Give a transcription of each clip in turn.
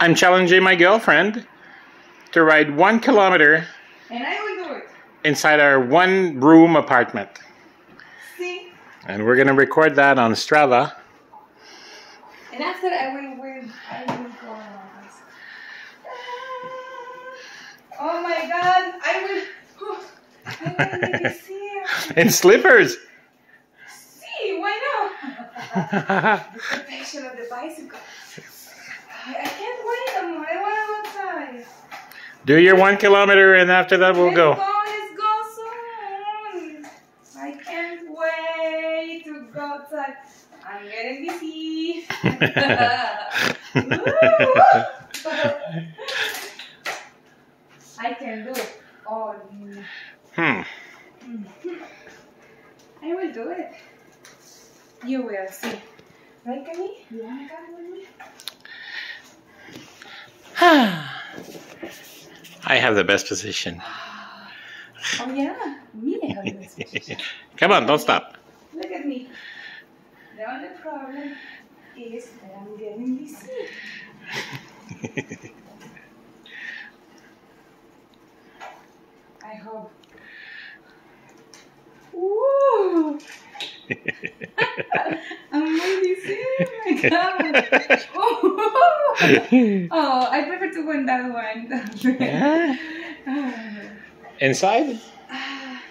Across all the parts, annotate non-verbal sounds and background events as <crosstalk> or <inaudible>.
I'm challenging my girlfriend to ride one kilometer And I will do it. inside our one room apartment. See? And we're going to record that on Strava. And after I will, will I will go on this. Oh my god, I will. Oh, I will be <laughs> see. In slippers. See, why not? <laughs> the perfection of the bicycle. I can't wait anymore. I want to go outside. Do your one kilometer and after that we'll go. go, let's go soon. I can't wait to go outside. I'm getting busy. I can do it. Oh, mm, hmm. I will do it. You will see. Right, Camille? You want to come with me? I have the best position. <sighs> Oh, yeah. Me, I have this. <laughs> Come on, don't stop. Look at me. The only problem is that I'm getting busy. <laughs> I hope. Ooh! <laughs> Oh. <laughs> I prefer to win that one. Inside?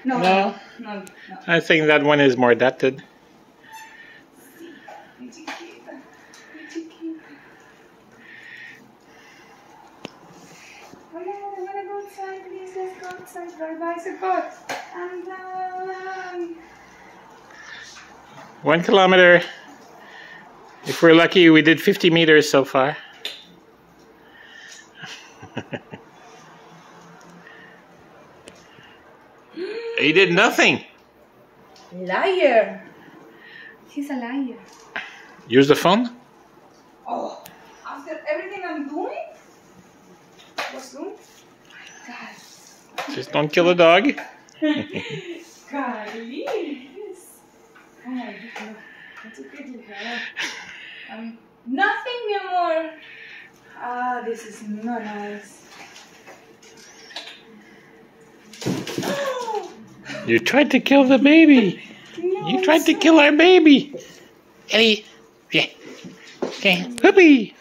no, No. no, no, no. I think that one is more adapted. Mi chiquita, mi chiquita. Come on, I wanna go outside, please. Let's go outside. Ride bicycle. I'm done. One kilometer. If we're lucky, we did 50 meters so far. <laughs> he did nothing. Liar. He's a liar. Use the phone. Oh, after everything I'm doing? What's doing? My God. Just don't kill <laughs> a dog. Carly. Ay, no. That's okay, hija. Um, nothing, mi amor. Ah, this is not nice. <gasps> You tried to kill the baby. No, You tried to kill our baby. Ellie. Yeah. Okay. Whoopee.